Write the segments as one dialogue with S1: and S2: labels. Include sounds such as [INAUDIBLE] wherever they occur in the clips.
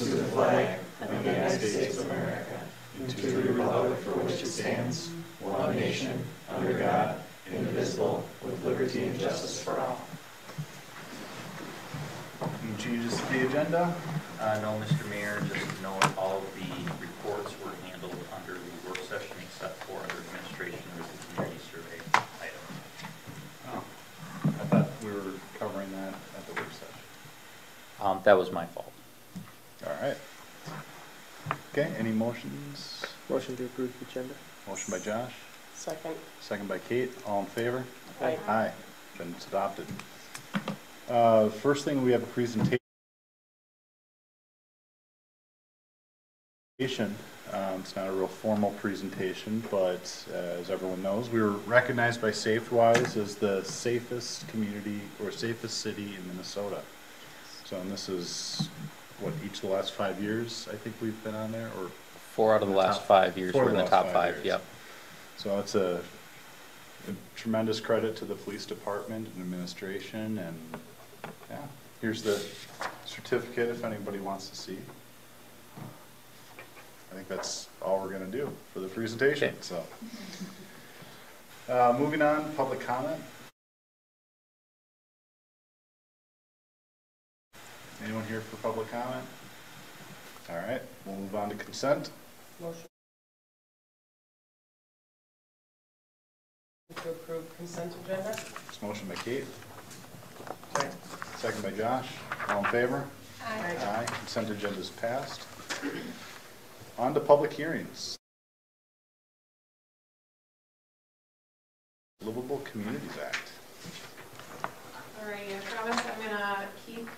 S1: to the flag of the United States of America, and to the republic for which it stands, one nation, under God, indivisible, with liberty and justice for all.
S2: Any changes to the agenda?
S3: Uh, no, Mr. Mayor, just note all of the reports were handled under the work session except for under administration or the community survey item.
S2: Oh, I thought we were covering that at the work session.
S3: Um, that was my fault.
S2: All right. Okay, any motions?
S4: Motion to approve the agenda.
S2: Motion by Josh,
S5: Second.
S2: second by Kate, all in favor?
S5: Aye.
S2: Aye, agenda's adopted. Uh, first thing, we have a presentation. Um, it's not a real formal presentation, but uh, as everyone knows, we were recognized by SafeWise as the safest community or safest city in Minnesota. So, and this is, what, each of the last five years, I think we've been on there, or
S3: Four out of the last five years
S2: four
S3: were
S2: of
S3: in
S2: the
S3: the
S2: last
S3: top
S2: five
S3: five,
S2: years.
S3: yep.
S2: So it's a a tremendous credit to the police department and administration, and, yeah, here's the certificate if anybody wants to see. I think that's all we're gonna do for the presentation,
S3: Okay.
S2: so. Uh, moving on, public comment. Anyone here for public comment? All right, we'll move on to consent.
S5: Motion. To approve consent agenda?
S2: This motion by Kate. Second by Josh. All in favor?
S5: Aye.
S2: Aye. Consent agenda is passed. On to public hearings. Livable Communities Act.
S6: All right, I promise I'm gonna keep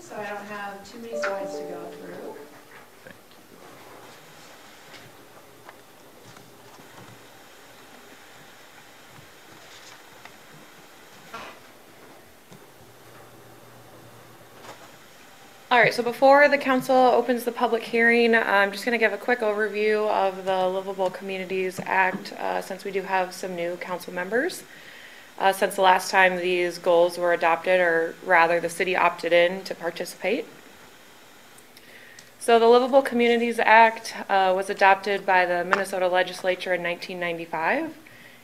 S6: so I don't have too many slides to go through. All right, so before the council opens the public hearing, I'm just going to give a quick overview of the Livable Communities Act, uh, since we do have some new council members. Uh, Since the last time these goals were adopted, or rather, the city opted in to participate. So the Livable Communities Act uh, was adopted by the Minnesota Legislature in 1995.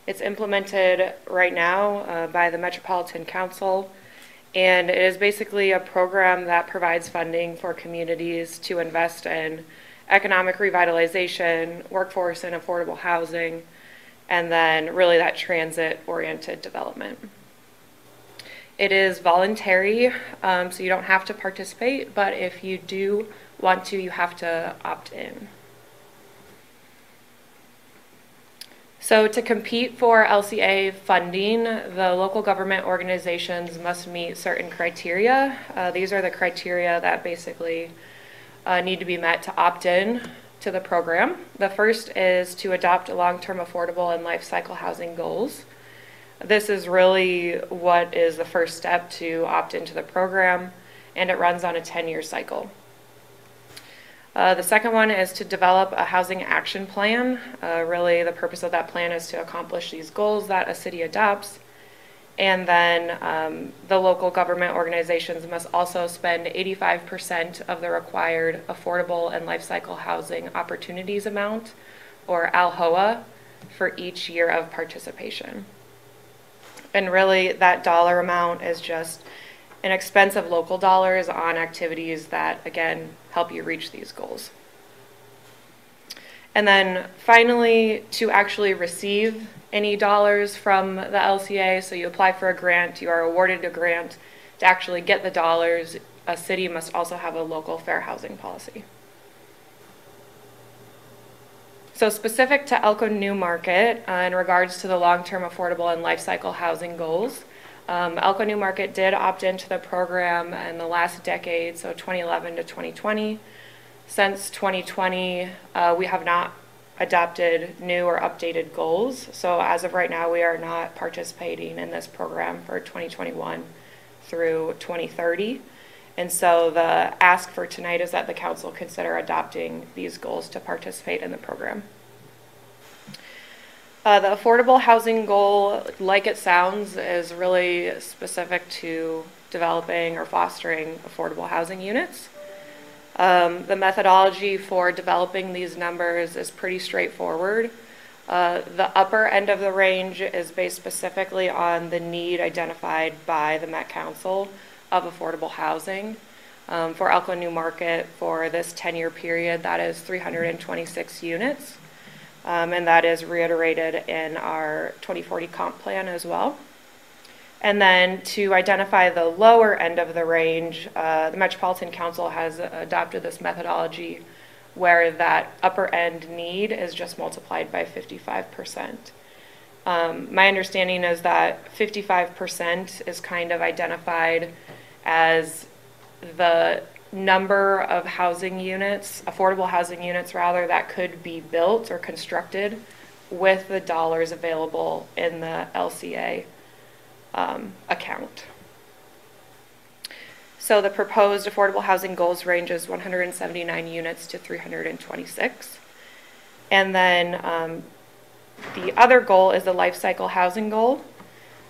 S6: It's implemented right now uh, by the Metropolitan Council, and it is basically a program that provides funding for communities to invest in economic revitalization, workforce and affordable housing, and then really that transit-oriented development. It is voluntary, um, so you don't have to participate, but if you do want to, you have to opt in. So to compete for LCA funding, the local government organizations must meet certain criteria. Uh, these are the criteria that basically uh, need to be met to opt in to the program. The first is to adopt long-term affordable and life cycle housing goals. This is really what is the first step to opt into the program, and it runs on a 10-year cycle. Uh, the second one is to develop a housing action plan. Uh, really, the purpose of that plan is to accomplish these goals that a city adopts. And then um, the local government organizations must also spend 85% of the required affordable and life cycle housing opportunities amount, or ALHOA, for each year of participation. And really, that dollar amount is just an expense of local dollars on activities that, again, help you reach these goals. And then finally, to actually receive any dollars from the LCA, so you apply for a grant, you are awarded a grant. To actually get the dollars, a city must also have a local fair housing policy. So specific to Elko New Market, uh, in regards to the long-term affordable and life cycle housing goals, um, Elko New Market did opt into the program in the last decade, so 2011 to 2020. Since 2020, uh, we have not adopted new or updated goals. So as of right now, we are not participating in this program for 2021 through 2030. And so the ask for tonight is that the council consider adopting these goals to participate in the program. Uh, the affordable housing goal, like it sounds, is really specific to developing or fostering affordable housing units. Um, The methodology for developing these numbers is pretty straightforward. Uh, The upper end of the range is based specifically on the need identified by the Met Council of affordable housing. Um, For Elko New Market, for this 10-year period, that is 326 units. Um, And that is reiterated in our 2040 comp plan as well. And then to identify the lower end of the range, uh, the Metropolitan Council has adopted this methodology where that upper end need is just multiplied by 55%. Um, My understanding is that 55% is kind of identified as the number of housing units, affordable housing units rather, that could be built or constructed with the dollars available in the LCA um, account. So the proposed affordable housing goals ranges 179 units to 326. And then um, the other goal is the life cycle housing goal.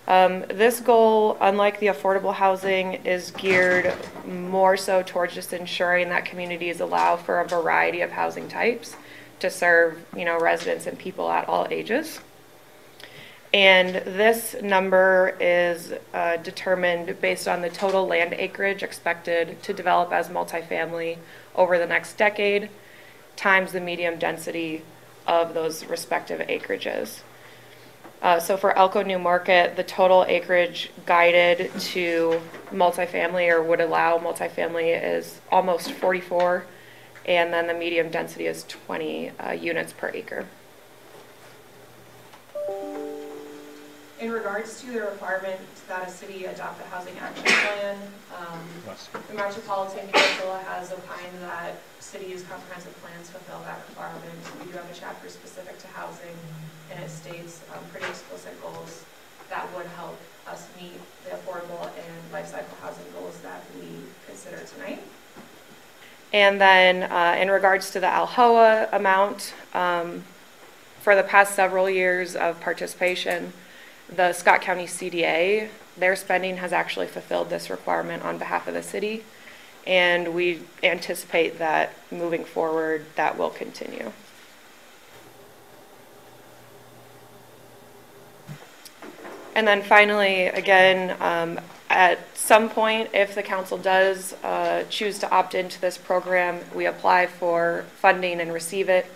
S6: Um, This goal, unlike the affordable housing, is geared more so towards just ensuring that communities allow for a variety of housing types to serve, you know, residents and people at all ages. And this number is uh, determined based on the total land acreage expected to develop as multifamily over the next decade, times the medium density of those respective acreages. Uh, So for Elko New Market, the total acreage guided to multifamily or would allow multifamily is almost 44, and then the medium density is 20 uh, units per acre.
S5: In regards to the requirement that a city adopt a housing action plan, um, the Metropolitan Council has opined that cities' comprehensive plans fulfill that requirement. We do have a chapter specific to housing, and it states um, pretty explicit goals that would help us meet the affordable and life cycle housing goals that we consider tonight.
S6: And then uh, in regards to the ALHOA amount, um, for the past several years of participation, the Scott County CDA, their spending has actually fulfilled this requirement on behalf of the city. And we anticipate that moving forward, that will continue. And then finally, again, um, at some point, if the council does uh, choose to opt into this program, we apply for funding and receive it.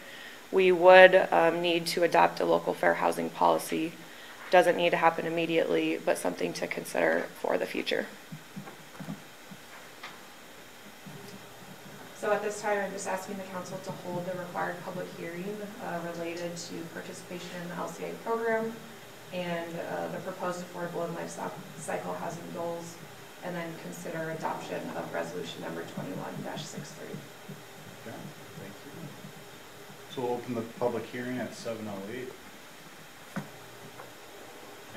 S6: We would um, need to adopt a local fair housing policy. Doesn't need to happen immediately, but something to consider for the future.
S5: So at this time, I'm just asking the council to hold the required public hearing uh, related to participation in the LCA program and uh, the proposed affordable and life cycle housing goals, and then consider adoption of resolution number 21-63.
S2: Okay, thank you. So we'll open the public hearing at seven oh eight.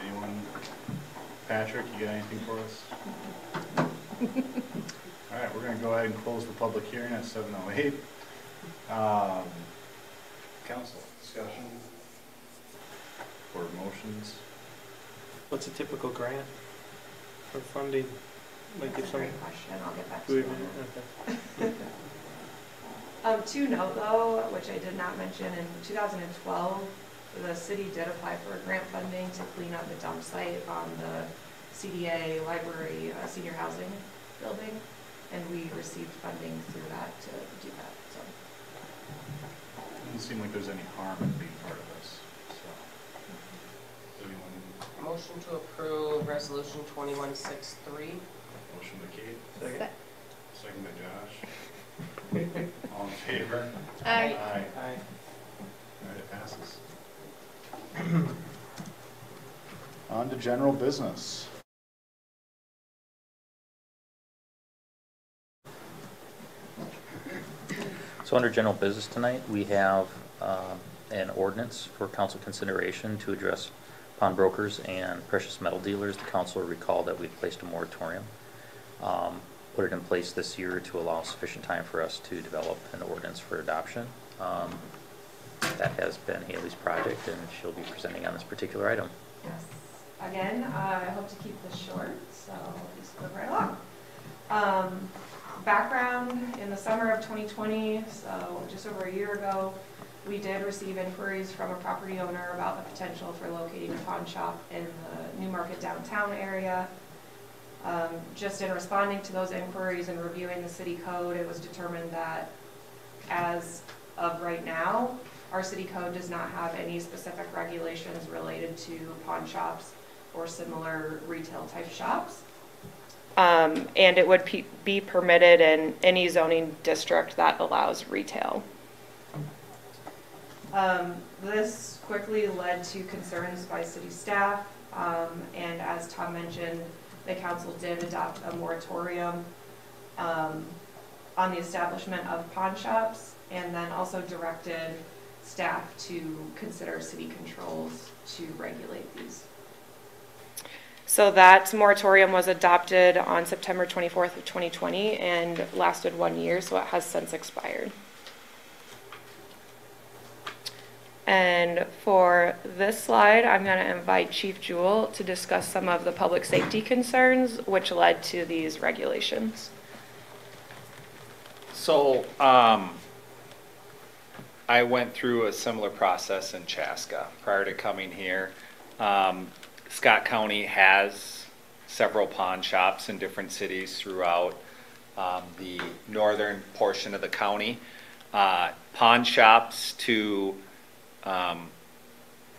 S2: Anyone? Patrick, you got anything for us? [LAUGHS] All right, we're gonna go ahead and close the public hearing at seven oh eight. Um, council discussion? Board motions?
S4: What's a typical grant for funding? Like
S5: That's
S4: if
S5: a
S4: some,
S5: great question, I'll get back to you on that.
S4: okay. [LAUGHS]
S5: Um, to note though, which I did not mention, in 2012, the city did apply for grant funding to clean up the dump site on the CDA library uh, senior housing building, and we received funding through that to do that, so.
S2: Doesn't seem like there's any harm in being part of this, so. Anyone,
S7: Motion to approve resolution twenty-one six three.
S2: motion by Kate,
S4: Second?
S2: second by Josh. [LAUGHS] All in favor?
S7: Aye.
S2: Aye.
S4: Aye.
S2: All right, it passes. [CLEARS THROAT] On to general business.
S3: So under general business tonight, we have um, an ordinance for council consideration to address pawnbrokers and precious metal dealers. The council recall that we placed a moratorium, um, put it in place this year to allow sufficient time for us to develop an ordinance for adoption. Um, That has been Haley's project, and she'll be presenting on this particular item.
S5: Yes. Again, uh, I hope to keep this short, so just move right along. Um, background, in the summer of 2020, so just over a year ago, we did receive inquiries from a property owner about the potential for locating a pawn shop in the New Market downtown area. Um, Just in responding to those inquiries and reviewing the city code, it was determined that as of right now, our city code does not have any specific regulations related to pawn shops or similar retail type shops.
S6: Um, and it would pe- be permitted in any zoning district that allows retail.
S5: Um, This quickly led to concerns by city staff, um, and as Tom mentioned, the council did adopt a moratorium um, on the establishment of pawn shops, and then also directed staff to consider city controls to regulate these.
S6: So that moratorium was adopted on September 24th of 2020 and lasted one year, so it has since expired. And for this slide, I'm going to invite Chief Jewell to discuss some of the public safety concerns which led to these regulations.
S8: So, um, I went through a similar process in Chaska prior to coming here. Um, Scott County has several pawn shops in different cities throughout, um, the northern portion of the county. Uh, pawn shops to, um,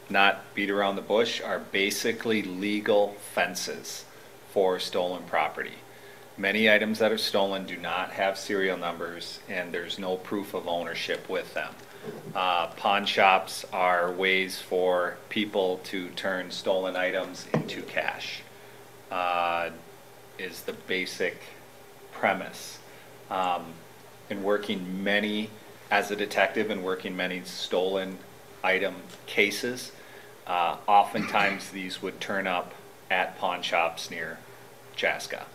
S8: not beat around the bush are basically legal fences for stolen property. Many items that are stolen do not have serial numbers and there's no proof of ownership with them. Uh, pawn shops are ways for people to turn stolen items into cash, uh, is the basic premise. Um, in working many, as a detective and working many stolen item cases, uh, oftentimes these would turn up at pawn shops near Chaska.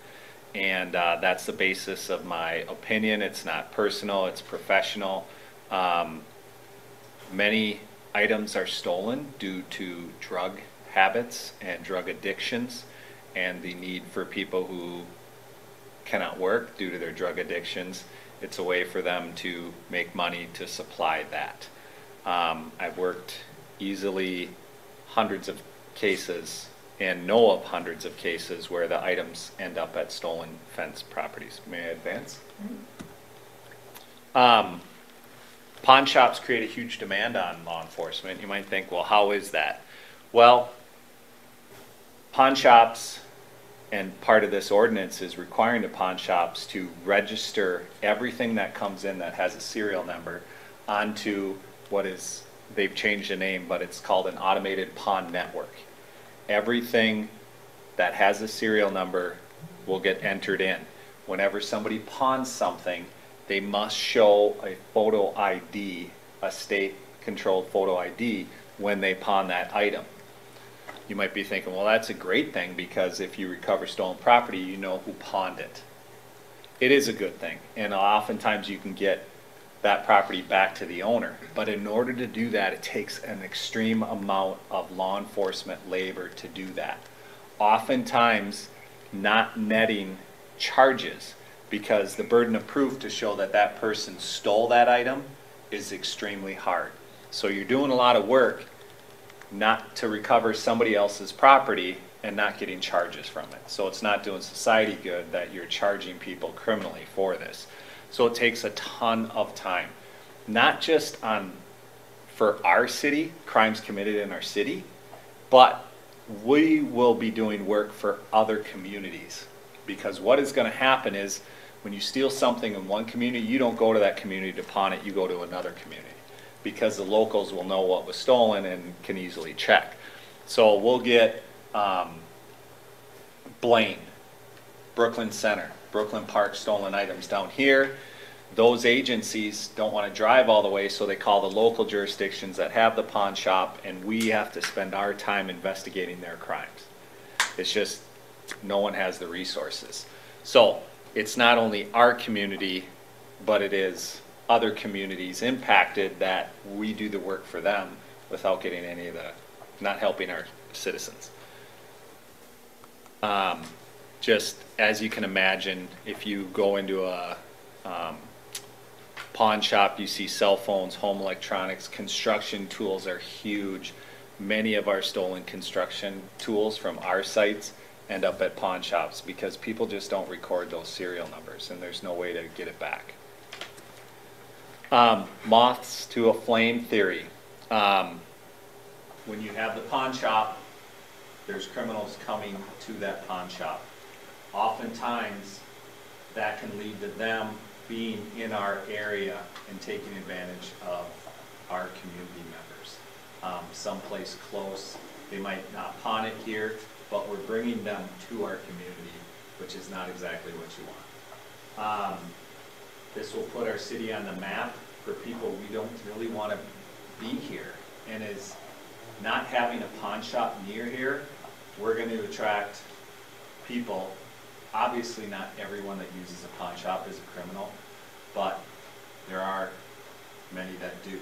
S8: And uh, that's the basis of my opinion. It's not personal, it's professional. Um, Many items are stolen due to drug habits and drug addictions and the need for people who cannot work due to their drug addictions. It's a way for them to make money to supply that. Um, I've worked easily hundreds of cases and know of hundreds of cases where the items end up at stolen fence properties. May I advance? Um, pawn shops create a huge demand on law enforcement. You might think, well, how is that? Well, pawn shops, and part of this ordinance is requiring the pawn shops to register everything that comes in that has a serial number onto what is, they've changed the name, but it's called an automated pawn network. Everything that has a serial number will get entered in. Whenever somebody pawns something, they must show a photo ID, a state-controlled photo ID, when they pawn that item. You might be thinking, well, that's a great thing, because if you recover stolen property, you know who pawned it. It is a good thing, and oftentimes you can get that property back to the owner. But in order to do that, it takes an extreme amount of law enforcement labor to do that. Oftentimes, not netting charges because the burden of proof to show that that person stole that item is extremely hard. So you're doing a lot of work not to recover somebody else's property and not getting charges from it. So it's not doing society good that you're charging people criminally for this. So it takes a ton of time, not just on, for our city, crimes committed in our city, but we will be doing work for other communities. Because what is gonna happen is, when you steal something in one community, you don't go to that community to pawn it, you go to another community. Because the locals will know what was stolen and can easily check. So we'll get, um, Blaine, Brooklyn Center, Brooklyn Park stolen items down here. Those agencies don't want to drive all the way, so they call the local jurisdictions that have the pawn shop, and we have to spend our time investigating their crimes. It's just, no one has the resources. So, it's not only our community, but it is other communities impacted that we do the work for them without getting any of the, not helping our citizens. Um, just as you can imagine, if you go into a um, pawn shop, you see cell phones, home electronics, construction tools are huge. Many of our stolen construction tools from our sites end up at pawn shops because people just don't record those serial numbers and there's no way to get it back. Um, moths to a flame theory. Um, when you have the pawn shop, there's criminals coming to that pawn shop. Oftentimes, that can lead to them being in our area and taking advantage of our community members. Um, someplace close, they might not pawn it here, but we're bringing them to our community, which is not exactly what you want. Um, this will put our city on the map for people we don't really want to be here. And is not having a pawn shop near here, we're going to attract people. Obviously, not everyone that uses a pawn shop is a criminal, but there are many that do.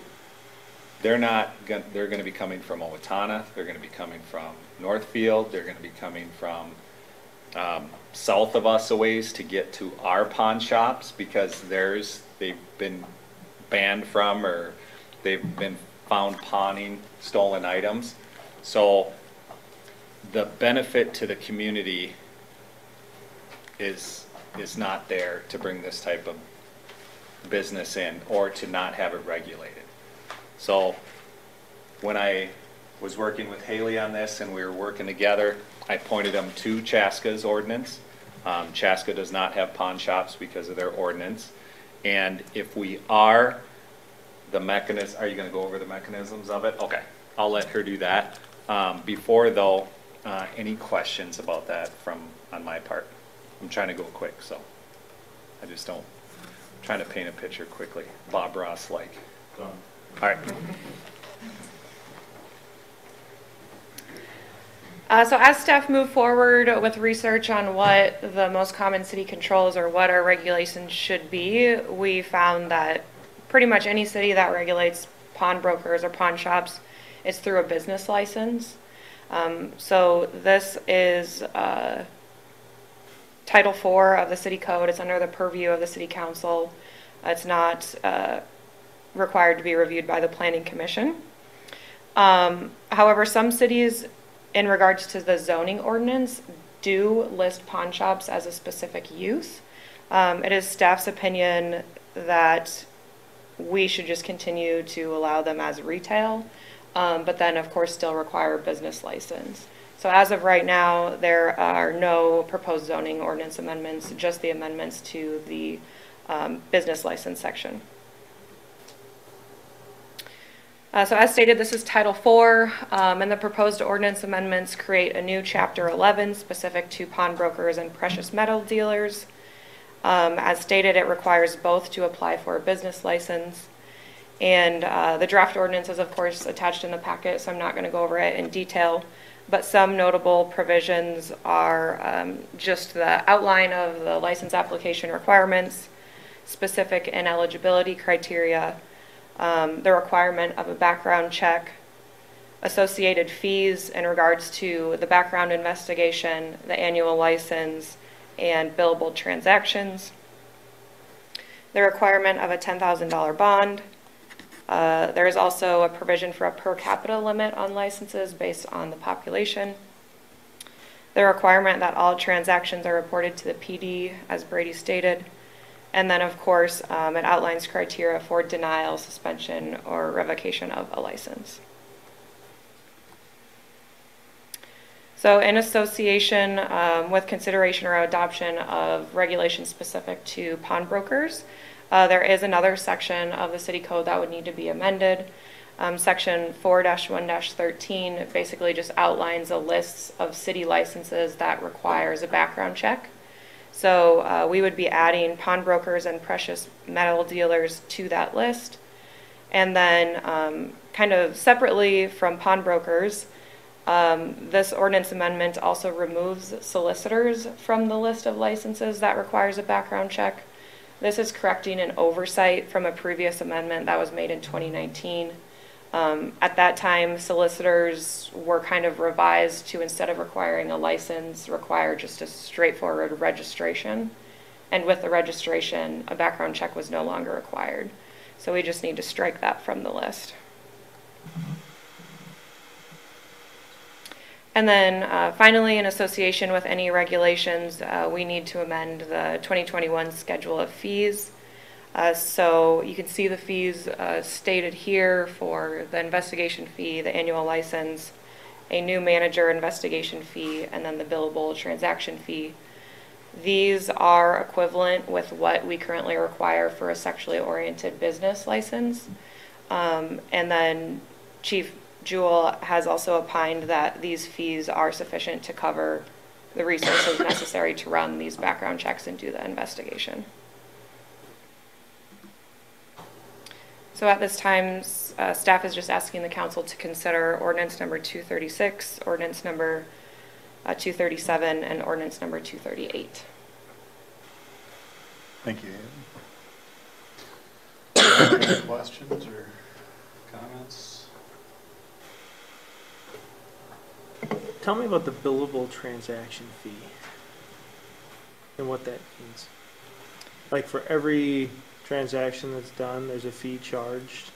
S8: They're not, gon- they're going to be coming from Owatonna, they're going to be coming from Northfield, they're going to be coming from um, south of us a ways to get to our pawn shops because theirs, they've been banned from or they've been found pawning stolen items. So the benefit to the community is, is not there to bring this type of business in or to not have it regulated. So when I was working with Haley on this and we were working together, I pointed them to Chaska's ordinance. Um, Chaska does not have pawn shops because of their ordinance. And if we are, the mechanism, are you gonna go over the mechanisms of it? Okay, I'll let her do that. Um, before though, uh, any questions about that from, on my part? I'm trying to go quick, so I just don't, trying to paint a picture quickly, Bob Ross like. All right.
S6: Uh, so as staff move forward with research on what the most common city controls or what our regulations should be, we found that pretty much any city that regulates pawnbrokers or pawn shops is through a business license. Um, so this is, uh, Title IV of the city code. It's under the purview of the city council. It's not, uh, required to be reviewed by the planning commission. Um, however, some cities, in regards to the zoning ordinance, do list pawn shops as a specific use. Um, it is staff's opinion that we should just continue to allow them as retail, um, but then, of course, still require a business license. So as of right now, there are no proposed zoning ordinance amendments, just the amendments to the um, business license section. Uh, So as stated, this is Title IV, um, and the proposed ordinance amendments create a new Chapter 11 specific to pawnbrokers and precious metal dealers. Um, As stated, it requires both to apply for a business license. And uh, the draft ordinance is, of course, attached in the packet, so I'm not going to go over it in detail. But some notable provisions are um, just the outline of the license application requirements, specific ineligibility criteria, um, the requirement of a background check, associated fees in regards to the background investigation, the annual license, and billable transactions, the requirement of a $10,000 bond. Uh, There is also a provision for a per capita limit on licenses based on the population. The requirement that all transactions are reported to the PD, as Brady stated. And then, of course, um, it outlines criteria for denial, suspension, or revocation of a license. So in association um, with consideration or adoption of regulations specific to pawnbrokers, uh, there is another section of the city code that would need to be amended. Um, Section 4-1-13 basically just outlines a list of city licenses that requires a background check. So uh, we would be adding pawnbrokers and precious metal dealers to that list. And then um, kind of separately from pawnbrokers, um, this ordinance amendment also removes solicitors from the list of licenses that requires a background check. This is correcting an oversight from a previous amendment that was made in 2019. Um, At that time, solicitors were kind of revised to, instead of requiring a license, require just a straightforward registration. And with the registration, a background check was no longer required. So we just need to strike that from the list. And then uh, finally, in association with any regulations, uh, we need to amend the 2021 schedule of fees. Uh, So you can see the fees uh, stated here for the investigation fee, the annual license, a new manager investigation fee, and then the billable transaction fee. These are equivalent with what we currently require for a sexually oriented business license. Um, And then Chief Jewell has also opined that these fees are sufficient to cover the resources [COUGHS] necessary to run these background checks and do the investigation. So at this time, uh, staff is just asking the council to consider ordinance number 236, ordinance number uh, 237, and ordinance number 238.
S2: Thank you. Any questions or comments?
S4: Tell me about the billable transaction fee and what that means. Like for every transaction that's done, there's a fee charged,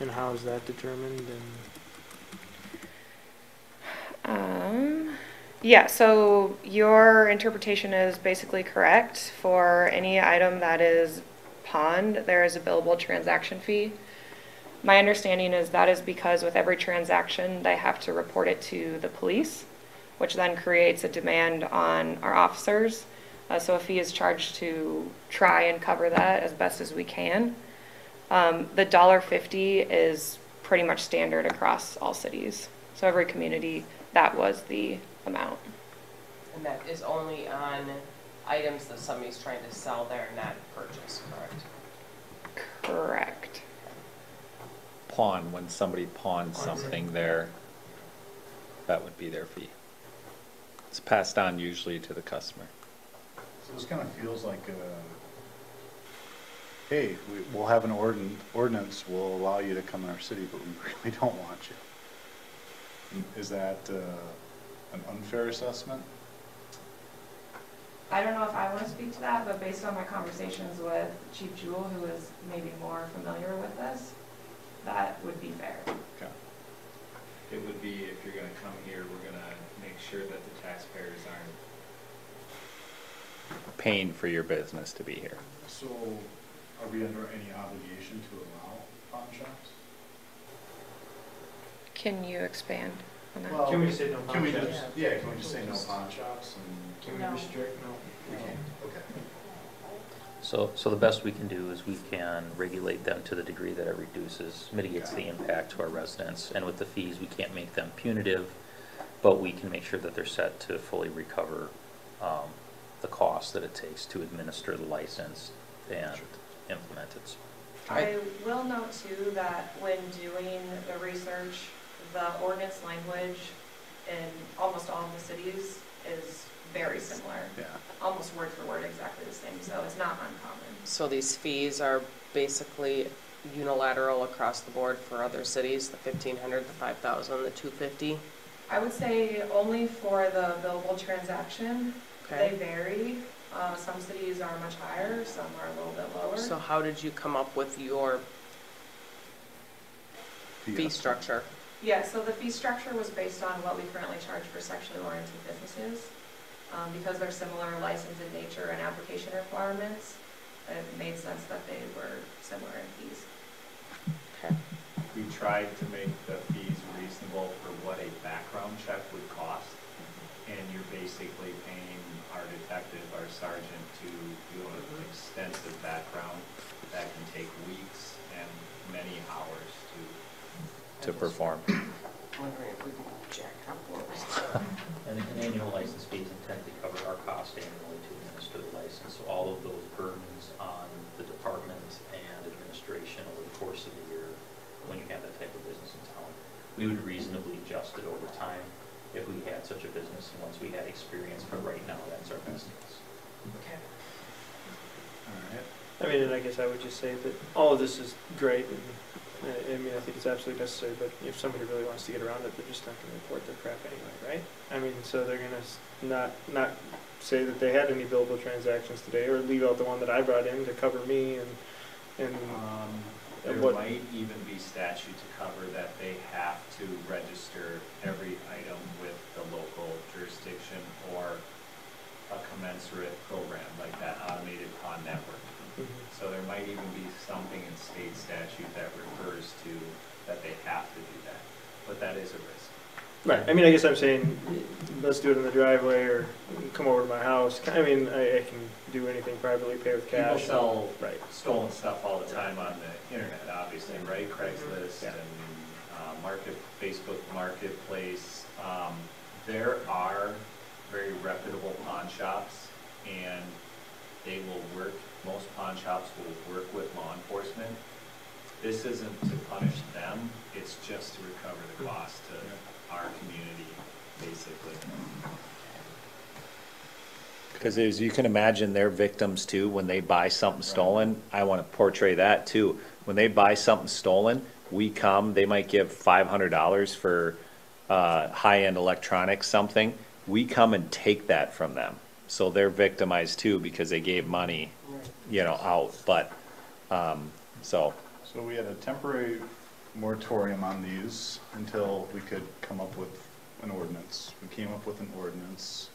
S4: and how is that determined? And
S6: Um, yeah, so your interpretation is basically correct. For any item that is pawned, there is a billable transaction fee. My understanding is that is because with every transaction, they have to report it to the police, which then creates a demand on our officers. Uh, so a fee is charged to try and cover that as best as we can. Um, the dollar fifty is pretty much standard across all cities. So every community, that was the amount.
S7: And that is only on items that somebody's trying to sell there, not purchase, correct?
S6: Correct.
S8: Pawn, when somebody pawns something there, that would be their fee. It's passed on usually to the customer.
S2: So this kind of feels like, uh, hey, we- we'll have an ordin- ordinance, we'll allow you to come in our city, but we [LAUGHS] really don't want you. Is that uh, an unfair assessment?
S5: I don't know if I want to speak to that, but based on my conversations with Chief Jewell, who is maybe more familiar with this, that would be fair.
S2: Okay.
S9: It would be, if you're gonna come here, we're gonna make sure that the taxpayers aren't
S8: Paying for your business to be here.
S2: So are we under any obligation to allow pawn shops?
S6: Can you expand on that?
S2: Well,
S4: Can we say no
S2: Can we
S4: pawn
S2: just,
S4: shops?
S2: yeah, can we just say no pawn shops and?
S4: can
S7: No.
S4: we restrict? No.
S2: We can't, okay.
S3: So, so the best we can do is we can regulate them to the degree that it reduces, mitigates the impact to our residents. And with the fees, we can't make them punitive, but we can make sure that they're set to fully recover um, the cost that it takes to administer the license and implement it.
S5: I will note too that when doing the research, the ordinance language in almost all of the cities is very similar,
S2: Yeah.
S5: almost word for word exactly the same, so it's not uncommon.
S7: So these fees are basically unilateral across the board for other cities, the fifteen hundred, the five thousand, the two fifty?
S5: I would say only for the billable transaction, they vary. Uh, some cities are much higher, some are a little bit lower.
S7: So how did you come up with your fee structure?
S5: Yeah, so the fee structure was based on what we currently charge for sexually oriented businesses. Um, because they're similar license in nature and application requirements, it made sense that they were similar in fees.
S9: we tried to make the fees reasonable for what a background check would cost. And you're basically paying our detective, our sergeant to do an mm-hmm. extensive background that can take weeks and many hours to.
S8: To perform. [CLEARS THROAT]
S7: Wondering if we can jack up a.
S3: And an annual license fee is intended to cover our cost annually to administer the license. So all of those burdens on the department and administration over the course of the year, when you have that type of business in town, we would reasonably adjust it over time if we had such a business and once we had experience, but right now, that's our best guess.
S7: Okay.
S2: All right.
S4: I mean, and I guess I would just say that all of this is great, and, uh, I mean, I think it's absolutely necessary, but if somebody really wants to get around it, they're just not gonna report their crap anyway, right? I mean, so they're gonna not, not say that they had any billable transactions today, or leave out the one that I brought in to cover me and, and,
S9: Um,
S4: And
S9: There
S4: what-
S9: might even be statute to cover that they have to register every item with the local jurisdiction or a commensurate program like that automated pawn network.
S4: Mhm.
S9: So there might even be something in state statute that refers to that they have to do that, but that is a risk.
S4: Right, I mean, I guess I'm saying, let's do it in the driveway, or come over to my house, I mean, I, I can do anything privately, pay with cash.
S9: People sell
S4: Right.
S9: stolen stuff all the time on the internet, obviously, right? Craigslist
S4: Yeah.
S9: and uh, market, Facebook Marketplace. Um, There are very reputable pawn shops, and they will work, most pawn shops will work with law enforcement. This isn't to punish them, it's just to recover the cost to our community, basically.
S8: Because as you can imagine, they're victims too, when they buy something stolen, I wanna portray that too. When they buy something stolen, we come, they might give five hundred dollars for, uh, high-end electronics, something. We come and take that from them, so they're victimized too, because they gave money, you know, out, but, um, so.
S2: So we had a temporary moratorium on these until we could come up with an ordinance. We came up with an ordinance.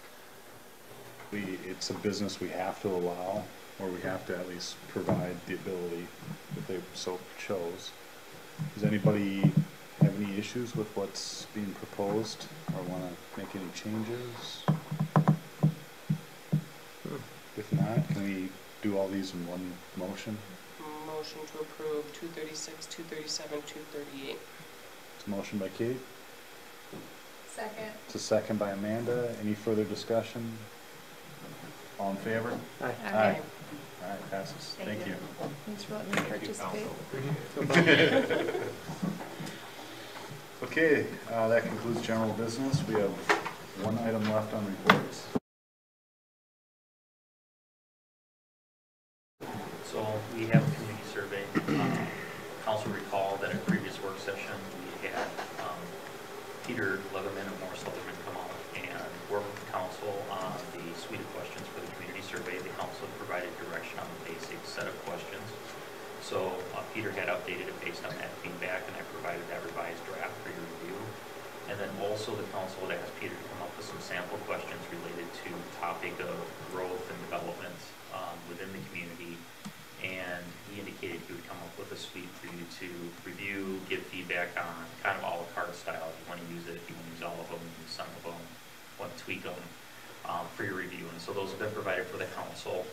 S2: We, it's a business we have to allow, or we have to at least provide the ability if they so chose. Does anybody have any issues with what's being proposed or wanna make any changes? If not, can we do all these in one motion?
S7: Motion to approve two thirty-six, two thirty-seven, two thirty-eight.
S2: It's a motion by Kate.
S5: Second.
S2: It's a second by Amanda. Any further discussion? All in favor?
S4: Aye.
S2: Aye. All right, passes.
S5: Thank
S2: Thank
S5: you.
S2: you.
S5: Thanks for letting me
S9: Thank you,
S5: participate. [LAUGHS] [LAUGHS]
S2: Okay, uh, that concludes general business. We have one item left on reports.
S3: So we have a community survey. Um, Council recall that at a previous work session, we had um, Peter Leatherman of Morris Leatherman come out and work with the council on the suite of questions for the community survey. The council provided direction on the basic set of questions. So uh, Peter had updated it based on that feedback, and I provided that revised draft for your review. And then also the council had asked Peter to come up with some sample questions related to topic of growth and development um, within the community. And he indicated he would a suite for you to review, give feedback on, kind of à la carte style. If you want to use it, if you want to use all of them, use some of them, want to tweak them um, for your review. And so those have been provided for the council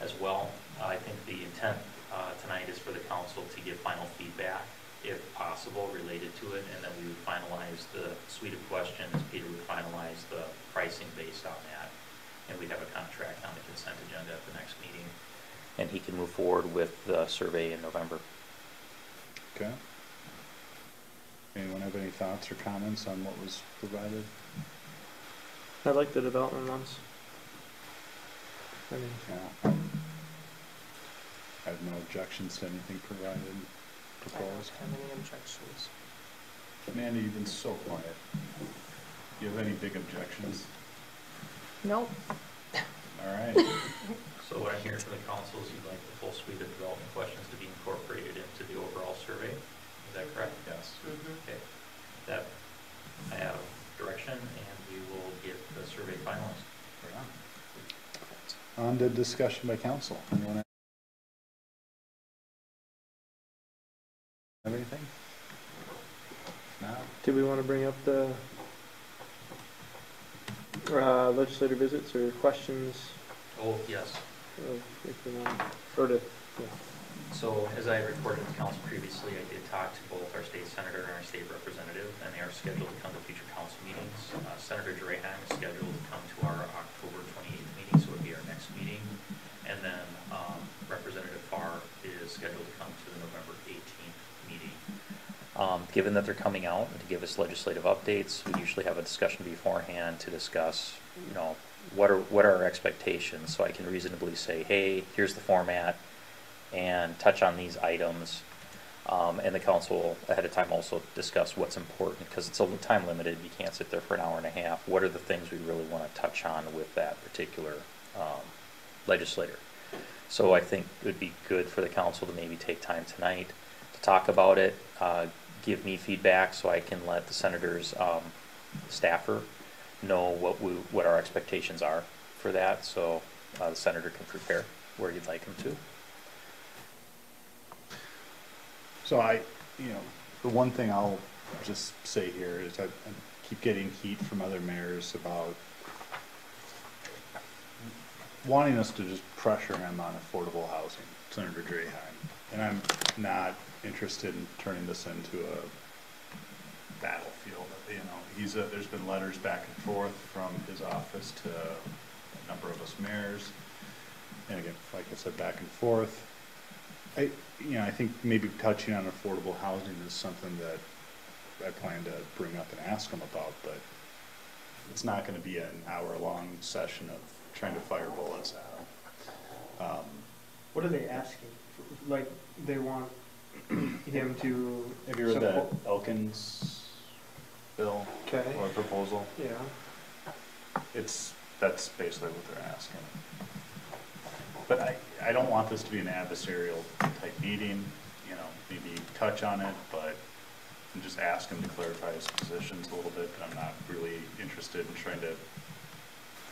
S3: as well. Uh, I think the intent uh, tonight is for the council to give final feedback, if possible, related to it, and then we would finalize the suite of questions. Peter would finalize the pricing based on that, and we'd have a contract on the consent agenda at the next meeting. And he can move forward with the survey in November.
S2: Okay. Anyone have any thoughts or comments on what was provided?
S4: I like the development ones. I mean,
S2: Yeah. I have no objections to anything provided,
S7: I don't
S2: proposed.
S7: have any objections.
S2: Amanda, you've been so quiet. Do you have any big objections?
S5: Nope.
S2: All right. [LAUGHS]
S3: So what I'm hearing from the council is you'd like the full suite of development questions to be incorporated into the overall survey? Is that correct?
S2: Yes.
S3: Okay, that, I have direction, and we will get the survey finalized.
S2: On to discussion by council. Anyone have anything? No?
S4: do we want to bring up the uh, legislative visits or questions
S3: Oh, yes.
S4: of, if we want, or to, yeah.
S3: So as I reported to council previously, I did talk to both our state senator and our state representative, and they are scheduled to come to future council meetings. Uh, Senator Draheim is scheduled to come to our October 28th meeting, so it would be our next meeting. And then um, Representative Farr is scheduled to come to the November 18th meeting. Um, Given that they're coming out to give us legislative updates, we usually have a discussion beforehand to discuss, you know, what are, what are our expectations? So I can reasonably say, hey, here's the format, and touch on these items. Um, and the council ahead of time also discuss what's important, because it's a time limited, you can't sit there for an hour and a half. What are the things we really want to touch on with that particular, um, legislator? So I think it would be good for the council to maybe take time tonight to talk about it, uh, give me feedback so I can let the senators, um, staffer know what we, what our expectations are for that, so, uh, the senator can prepare where you'd like him to.
S2: So I, you know, the one thing I'll just say here is I, I keep getting heat from other mayors about wanting us to just pressure him on affordable housing, Senator Draheim. And I'm not interested in turning this into a battlefield, you know, he's, a- there's been letters back and forth from his office to a number of us mayors. And again, like I said, back and forth. I, you know, I think maybe touching on affordable housing is something that I plan to bring up and ask them about, but it's not gonna be an hour-long session of trying to fire bullets at him. Um,
S4: What are they asking? Like, they want him to.
S2: Have you read the
S4: support-
S2: Elkins bill
S4: Okay,
S2: or proposal?
S4: yeah.
S2: It's, that's basically what they're asking. But I, I don't want this to be an adversarial type meeting, you know, maybe touch on it, but just ask him to clarify his positions a little bit, I'm not really interested in trying to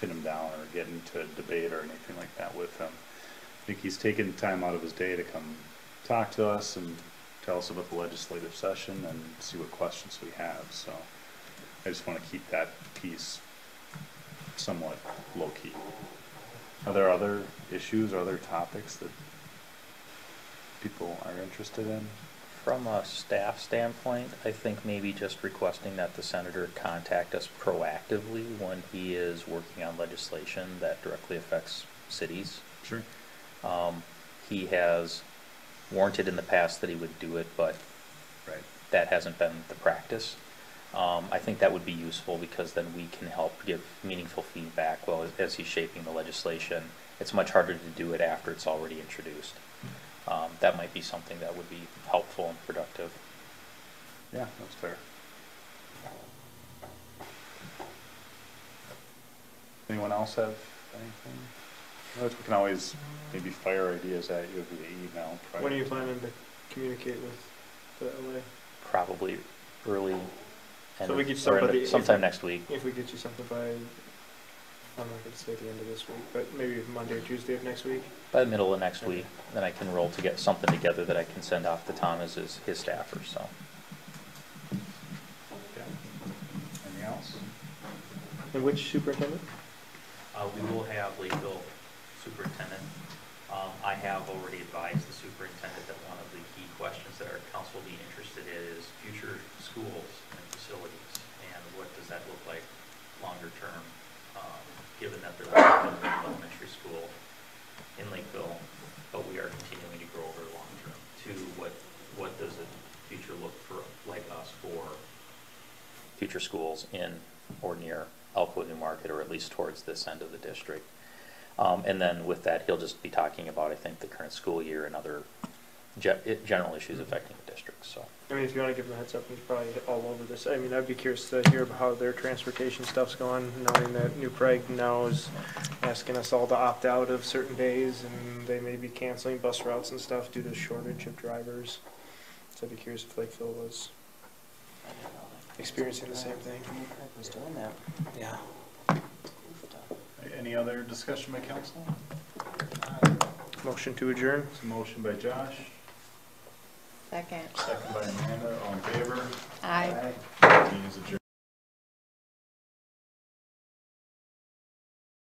S2: pin him down or get into a debate or anything like that with him. I think he's taken time out of his day to come talk to us and tell us about the legislative session and see what questions we have, so I just wanna keep that piece somewhat low-key. Are there other issues, or other topics that people are interested in?
S3: From a staff standpoint, I think maybe just requesting that the senator contact us proactively when he is working on legislation that directly affects cities.
S2: Sure.
S3: Um, he has warranted in the past that he would do it, but
S2: Right.
S3: that hasn't been the practice. Um, I think that would be useful because then we can help give meaningful feedback while, as he's shaping the legislation. It's much harder to do it after it's already introduced. Um, that might be something that would be helpful and productive.
S2: Yeah, that's fair. Anyone else have anything? Otherwise, we can always maybe fire ideas at you via email. prior
S4: When are you planning to communicate with the LA?
S3: Probably early. End
S4: So we
S3: of-
S4: get
S3: or
S4: somebody-
S3: end of-
S4: if-
S3: Sometime next week.
S4: If we get you something by, I'm not gonna say the end of this week, but maybe Monday or Tuesday of next week?
S3: By the middle of next week, then I can roll to get something together that I can send off to Tom as his, his staffer, so.
S2: Okay. Anything else?
S4: And which superintendent?
S3: Uh, we will have Lakeville superintendent. Um, I have already advised the superintendent that one of the key questions that our council will be interested in is future schools and facilities. And what does that look like longer term, um, given that there will be an elementary school in Lakeville, but we are continuing to grow over the long term. To what, what does the future look for, like us for future schools in or near Elko New Market, or at least towards this end of the district. Um, and then with that, he'll just be talking about, I think, the current school year and other ge- general issues affecting the district, so.
S4: I mean, if you wanna give them a heads up, he's probably all over this. I mean, I'd be curious to hear about how their transportation stuff's going, knowing that New Prague now is asking us all to opt out of certain days, and they may be canceling bus routes and stuff due to shortage of drivers. So I'd be curious if Lakeville was experiencing the same thing.
S7: was doing that.
S4: Yeah.
S2: Any other discussion by council?
S4: Motion to adjourn?
S2: It's a motion by Josh,
S10: Second.
S2: second by Amanda, all in favor?
S10: Aye.
S2: Meeting is adjourned.